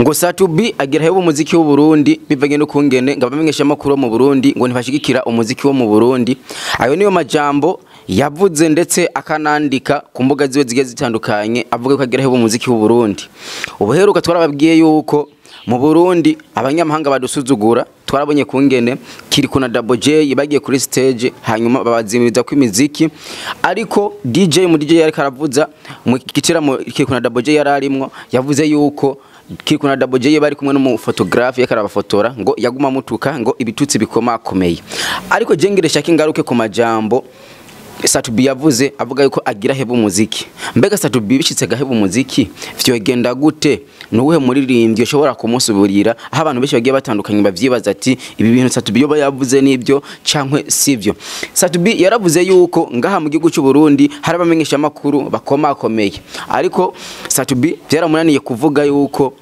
ngo Satubi agira hebo umuziki w'u Burundi bivanye no kungene ngo abamenyesha makuru mu Burundi ngo ntibashigikira umuziki wo mu Burundi. Ayo niyo majambo yavuze ndetse akanandika ku mbuga ziwe zigiye zitandukanye avuga ko agira hebo umuziki w'u Burundi. Ubuheruka twarababwiye yuko mu Burundi abanyamahanga badusuzugura twarabonye kungene Kiriko na Double J bagiye kuri stage hanyuma babazimiriza ko imiziki. Ariko DJ mu DJ yari karavuza mu gitaramo Kiriko na Double J yari arimwo yavuze yuko Kiriko na Double J bari kumwe n'umufotografi yakara bafotora ngo yaguma mutuka ngo ibitutsi bikomakomeye ariko jengeresha kingaruke ku majambo Satubi yavuze avuga yuko agira hebo umuziki mbega Satubi bishitse gahebo umuziki vyogenda gute? Nuwuhe muririmbyi ushobora kumusuburira? Aho abantu benshi bagiye batandukanye bavyibaza ati ibi bintu Satubi yoba yavuze nivyo cankwe sivyo Satubi yaravuze yuko ngaha mu gihugu cy'u Burundi hari abamenyesha makuru bakomakomeye. Ariko Satubi byaramunaniye kuvuga yuko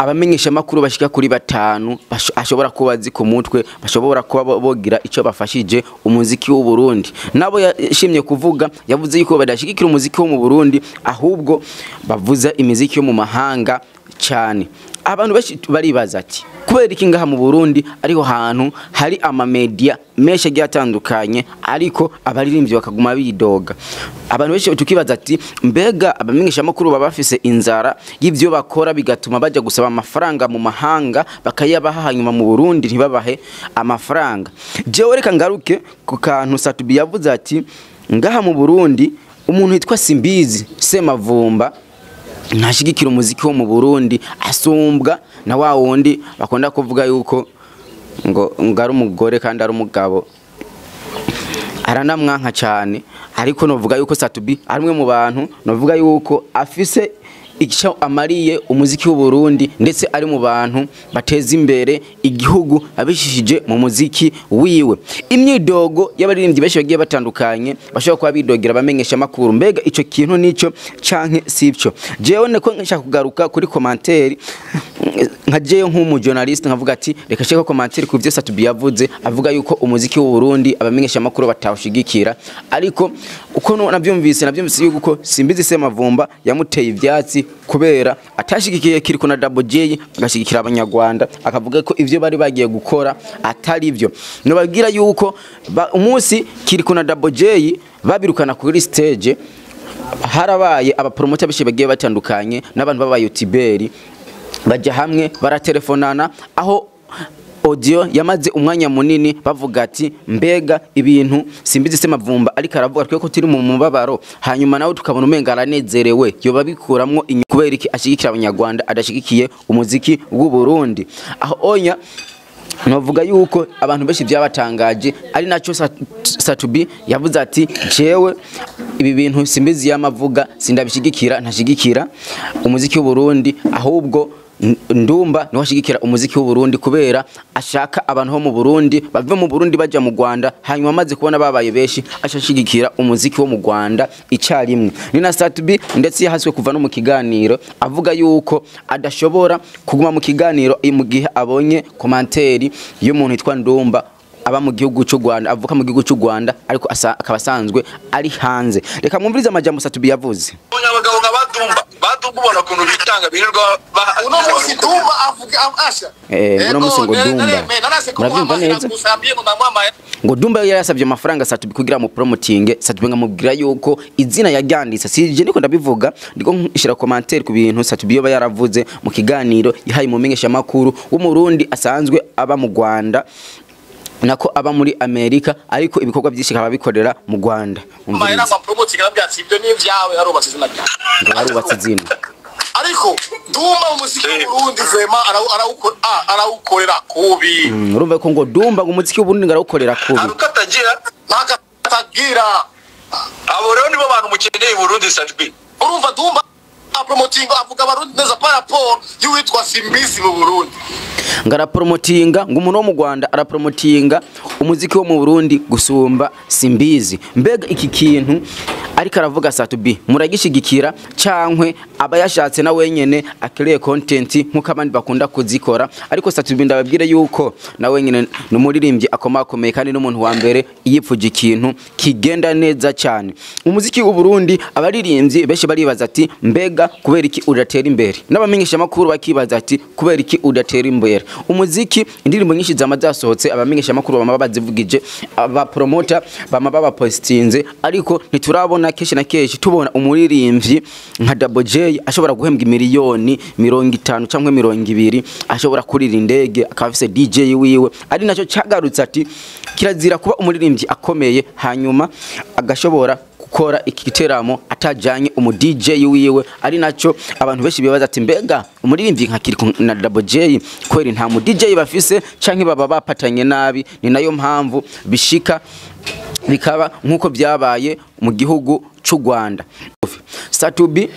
abamenyesha makuru bashika kuri batanu ashobora kuba azi ku mutwe bashobora kuba bo- bogira ico bafashije umuziki w'u Burundi. Nabo yashimye kuvuga yavuze yuko badashigikira umuziki wo mu Burundi ahubwo bavuza imiziki yo mu mahanga cyane abantu benshi baribaza ati kubera iki ngaha mu Burundi ariho hantu hari amamedia menshi agiye atandukanye ariko abaririmbyi bakaguma bidoga. Abantu benshi tukibaza ati mbega abamenyesha makuru baba bafise inzara y'ivyo bakora bigatuma baja gusaba amafaranga mu mahanga bakayabaha hanyuma mu Burundi ntibabahe amafaranga. Jewe reka ngaruke ku kantu Satubi yavuze ati ngaha mu Burundi umuntu yitwa Simbizi Semavumba ntashigikira umuziki wo mu Burundi asumbwa na wa wundi bakunda kuvuga yuko ngo ari umugore kandi ari umugabo. Aranamwanka cyane ariko novuga yuko Satubi ari umwe mu bantu novuga yuko afise icyo amariye umuziki w'u Burundi ndetse ari mu bantu bateza imbere igihugu abishishije mu muziki wiwe. Imyidogo y'abaririmbyi benshi bagiye batandukanye bashobora kuba bidogera abamenyesha makuru mbega ico kintu nico canke sivyo jewe nako nshaka kugaruka kuri commentaire. Nka jewe nk'umujournaliste nkavuga ati reka shaka commentaire ku byo Satubi yavuze avuga yuko umuziki w'u Burundi abamenyesha makuru batawushigikira. Ariko uko navyumvise navyumvise yuko simbizi semavumba yamuteye ivyatsi kubera atashigikiye Kiriko na Double agashigikira abanyarwanda. Akavuga ko ivyo bari bagiye gukora atari byo nobabwira yuko umunsi Kiriko na Double babirukana kuri stage harabaye abapromota benshi bagiye batandukanye n'abantu b'aba youtuberi bajya hamwe baratelefonana aho audio yamaze umwanya munini bavuga ati mbega ibintu simbizi se mavumba. Ariko aravuga twe ko turi mu mubabaro. Hanyuma nawe tukabona umenga aranezerewe yoba bikuramwo kubera iki? Ashigikira abanyarwanda adashigikiye umuziki w'u Burundi aho onya Novuga yuko abantu benshi byabatangaje. Ari Sat- Satubi yavuze ati jewe ibi bintu simbizi yamavuga sindabishigikira ntashigikira umuziki w'u Burundi ahubwo ndumba ni ho ashigikira umuziki w'u Burundi kubera ashaka abantu ho mu Burundi bave mu Burundi baja mu Rwanda hanyuma amaze kubona babaye benshi ashashigikira umuziki wo mu Rwanda icarimwe. Ni na Satubi ndetse yahaswe kuva no mu kiganiro avuga yuko adashobora kuguma mu kiganiro mu gihe abonye komanteri y'umuntu yitwa Ndumba aba mu gihugu cy'u Rwanda avuka mu gihugu cy'u Rwanda ariko akaba asanzwe ari hanze. Reka mwumvirize amajambo Satubi yavuze. Abagabo badumba badumba ubona ukuntu bitanga birirwa uno munsi dumba avuga asha Eh, uno munsi ngo Dumba. Murabyumva neza? ngo Dumba yari yasabye amafaranga Satubi kugira mu promoting Satubi ngamubwira yuko izina yaryanditse sije niko ndabivuga ndiko nshira commentaire ku bintu Satubi yoba yaravuze mu kiganiro yahaye umumenyesha makuru w'umurundi asanzwe aba mu Rwanda nako aba muri Amerika ariko ibikorwa byinshi kaba bikorera mu Rwanda. Ngo barubatse izina. Ariko dumba umuziki w'uburundi vema arawu- arawuko- arawukorera kubi. Mm, urumva ko ngo Dumba ngo umuziki w'Uburundi ngarawukorera kubi hari uko atagira ntakatagira abo rero nibo bantu mukeneye burundi satibi urumva dumba apromotinga avuga abarundi neza paraporo y'uwitwa simbisi mu burundi. Ngo arapromotinga ngo umuntu wo mu Rwanda arapromotinga umuziki wo mu Burundi gusumba simbizi mbega iki kintu? Ariko aravuga Satubi muragishigikira cankwe aba yashatse na wenyene akereye content nk'uko abandi bakunda kuzikora. Ariko Satubi ndababwire yuko na wenyene ni umuririmbyi akomakomeye kandi n'umuntu wa mbere yipfuje ikintu kigenda neza cyane umuziki w'u Burundi abaririmbyi benshi baribaza ati mbega kubera iki udatera imbere? N'abamenyesha makuru bakibaza ati kubera iki udatera imbere? Umuziki indirimbo nyinshi zama zasohotse abamenyesha makuru bama bazivugije aba promoter bama babapostinze ariko ntiturabona kenshi na kenshi tubona umuririmbyi nka Double J ashobora guhembwa miliyoni mirongo itanu cyangwa mirongo ibiri ashobora kurira indege akaba afise DJ wiwe. Ari na cyo cyagarutse ati kirazira kuba umuririmbyi akomeye hanyuma agashobora gukora iki giteramo atajanye umu DJ wiwe. Ari naco abantu benshi bibaza ati mbega umuririmbyi nka Kiriko na Double J kweri nta mu DJ bafise canke baba bapatanye nabi? Ni na yo mpamvu bishika bikaba nk'uko byabaye mu gihugu c'u Rwanda. Satubi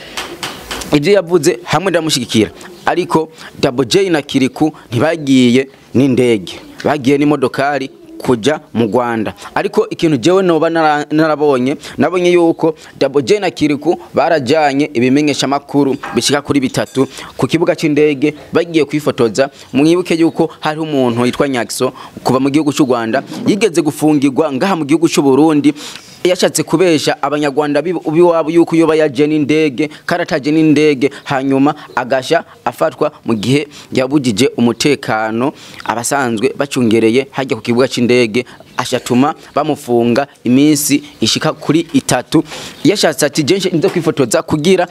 ibyo yavuze hamwe ndamushyigikira ariko Double J na Kiriku ntibagiye n'indege bagiye n'imodokari kujya mu Rwanda. Ariko ikintu jewe noba nara- narabonye nabonye yuko J na Kiriku barajanye ibimenyesha makuru bishika kuri bitatu ku kibuga c'indege bagiye kwifotoza. Mwibuke yuko hari umuntu yitwa Nyakso kuva mu gihugu cy'u Rwanda yigeze gufungirwa ngaha mu gihugu cy'u Burundi. Yashatse kubesha abanyarwanda biwabo yuko iyo bayaje n'indege karataje n'indege hanyuma agasha afatwa mu gihe yabujije umutekano. Abasanzwe bacungereye hajya ku kibuga c'indege ashatuma bamufunga iminsi ishika kuri itatu. Yashatse ati je nze kwifotoza kugira?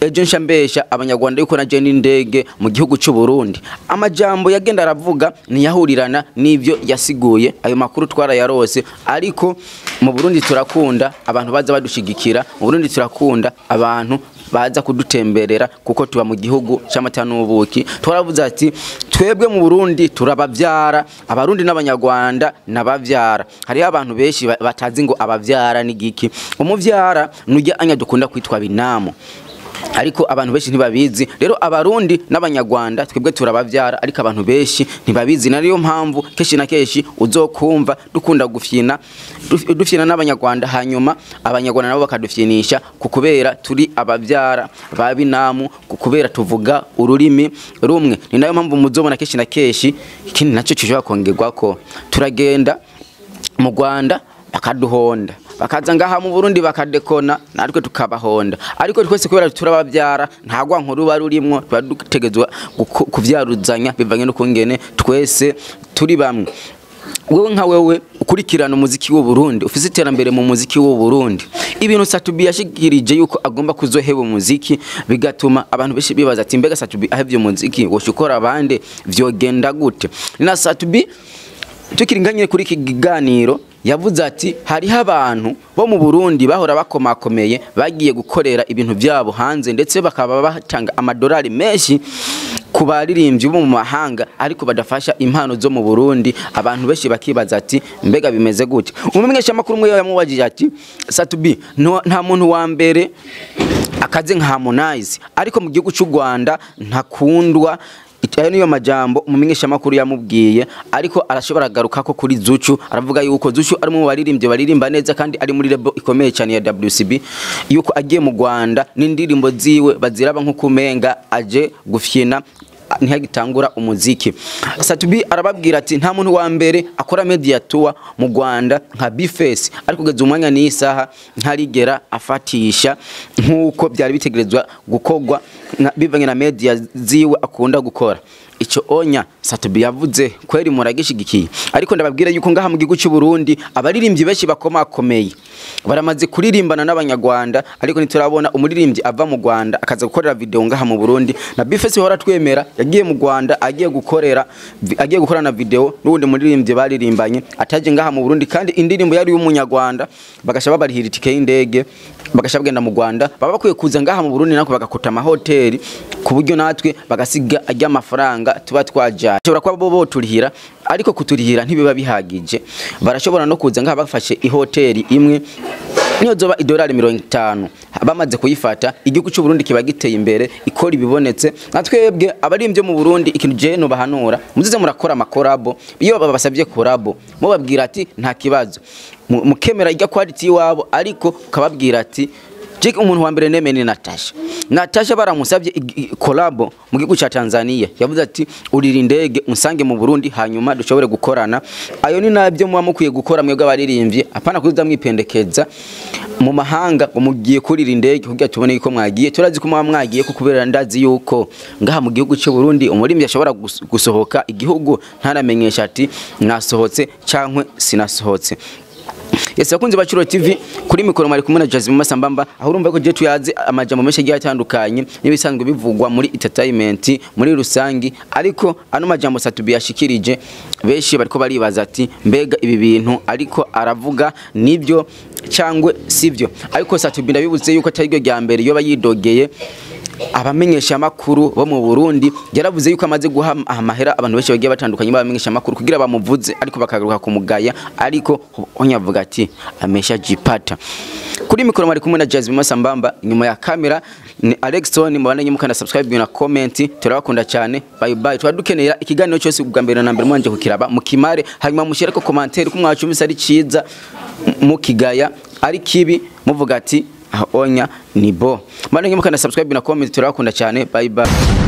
Ejo nsha mbesha abanyarwanda yuko naje n'indege mu gihugu cy'u Burundi. Amajambo yagenda aravuga niyahurirana n'ivyo yasiguye. Ayo makuru twarayarose ariko mu Burundi turakunda abantu baza badushigikira. Mu Burundi turakunda abantu baza kudutemberera kuko tuba mu gihugu cy'amata n'ubuki. Twaravuze ati twebwe mu Burundi turabavyara abarundi n'abanyarwanda nabavyara. Hariho abantu benshi ba- batazi ngo abavyara ni giki. Umuvyara nujya anya dukunda kwitwa binamo ariko abantu benshi ntibabizi. Rero abarundi n'abanyarwanda twebwe turabavyara ariko abantu benshi ntibabizi. Nariyo mpamvu kenshi na kenshi uzokumva dukunda gufyina duf- dufyina n'abanyarwanda. Hanyuma abanyarwanda nabo bakadufyinisha ku kubera turi abavyara ba binamu ku kubera tuvuga ururimi rumwe. Ni na yo mpamvu muzobona kenshi na kenshi ikindi na cyo kishobora kongerwako. Turagenda mu Rwanda bakaduhonda. Bakaza ngaha mu Burundi bakadekona natwe tukabahonda ariko twese kubera turabavyara nta nkuru bari urimwo tuba dutegezwa guku- kuvyaruzanya bivanye no kungene twese turi bamwe. Wewe nka wewe ukurikirana umuziki w'u Burundi ufise iterambere mu muziki w'u Burundi. Ibintu Satubi yashikirije yuko agomba kuzoheba umuziki bigatuma abantu benshi bibaza ati mbega Satubi ahevye umuziki? Woshukora abande vyogenda gute? Na Satubi tukiringanye kuri iki kiganiro yavuze ati hariho abantu bo mu Burundi bahora bakomakomeye bagiye gukorera ibintu byabo hanze ndetse bakaba batanga amadolari menshi ku baririmbyi bo mu mahanga ariko badafasha impano zo mu Burundi. Abantu benshi bakibaza ati mbega bimeze gute umumenyesha makuru umwe yamubajije ati Satubi nta muntu wa mbere akaze nka Harmonize. Ariko mu gihugu cy'u Rwanda ntakundwa ayo niyo majambo umumenyesha makuru yamubwiye ariko arashobora agaruka ko kuri Zuchu aravuga yuko Zuchu ari mu baririmbyi baririmba neza kandi ari muri label ikomeye cyane ya WCB yuko agiye mu Rwanda n'indirimbo ziwe baziraba nko kumenga aje gufyina ntihagitangura umuziki. Satubi arababwira ati nta muntu wa mbere akora media tour mu Rwanda nka Bface. Ariko kugeza umwanya n'isaha ntarigera afatisha nk'uko byari bitegerezwa gukorwa bivanye na media ziwe akunda gukora. Ico onya Satubi yavuze kweri muragishigikiye ariko ndababwira yuko ngaha mu gihugu cy'u Burundi abaririmbyi benshi bakomakomeye. Baramaze kuririmbana n'abanyarwanda ariko ntiturabona umuririmbyi ava mu Rwanda akaza gukorera video ngaha mu Burundi. Na Bface hora twemera yagiye mu Rwanda agiye gukorera agiye gukorana video n'ubundi muririmbyi baririmbanye ataje ngaha mu Burundi. Kandi indirimbo yari y'umunyarwanda bagasha babarihira itike y'indege bagasha bagenda mu Rwanda. Baba bakwiye kuza ngaha mu Burundi nako bagakuta amahoteli ku buryo natwe bagasiga ajya amafaranga tuba twajyanye bashobora kuba bo boturihira ariko kuturihira ntibiba bihagije. Barashobora no kuza ngaha bafashe ihoteli imwe niyo zoba idolari mirongo itanu. Bamaze kuyifata igihugu cy'u Burundi kiba giteye imbere ikora ibibonetse. Nka twebwe abaririmbyi mu Burundi ikintu je no bahanura muzize murakora amakorabo. Iyo babasabye korabo mubabwira ati nta kibazo. Mu- mukemera ijya quality iwabo ariko ukababwira ati Jake umuntu wa mbere neme ni Natasha. Natasha baramusabye kolabo mu gihugu ca Tanzania. Yavuze ati urira indege unsange mu Burundi hanyuma dushobore gukorana. Ayo ni na byo muba mukwiye gukora mwebwe abaririmbyi apana kuza mwipendekeza mu mahanga mugiye kurira indege kugira tubone ko mwagiye turazi ko mwaba mwagiye ko kubera ndazi yuko ngaha mu gihugu cy'u Burundi umuririmbyi ashobora gus- gusohoka igihugu ntaramenyesha ati nasohotse cyangwa sinasohotse Yes bakunzi ba Curo TV kuri mikoro mari kumwe na Jasmine Masambamba aho urumva ko je tuyazi amajambo menshi agiye atandukanye n'ibisanzwe bivugwa muri entertainment muri rusangi ariko ano majambo Satubi yashikirije benshi bariko baribaza ati mbega ibi bintu? Ariko aravuga ni byo cyangwe sivyo ariko Satubi ndabibuze yuko atari ryo rya mbere yoba yidogeye abamenyesha makuru bo mu Burundi. Yaravuze yuko amaze guha amahera abantu benshi bagiye batandukanye babamenyesha makuru kugira bamuvuze ariko bakagaruka kumugaya ariko onyavuga ati amesha jipata. Kuri mikoro mari kumwe na Jasmine Masambamba inyuma ya kamera ni Alexton mubandanye mukana subscribe na comment turabakunda cyane. Bye bye. Twadukenera ikiganiro cyose ubwa mbere na mbere mwanje kukiraba mukimare hanyuma mushyire ko commentaire ko mwacumvise ari ciza mukigaya ari kibi muvuga ati onya ni bo. Mbandanye mukana subscribe na comment turabakunda cyane. Bye bye.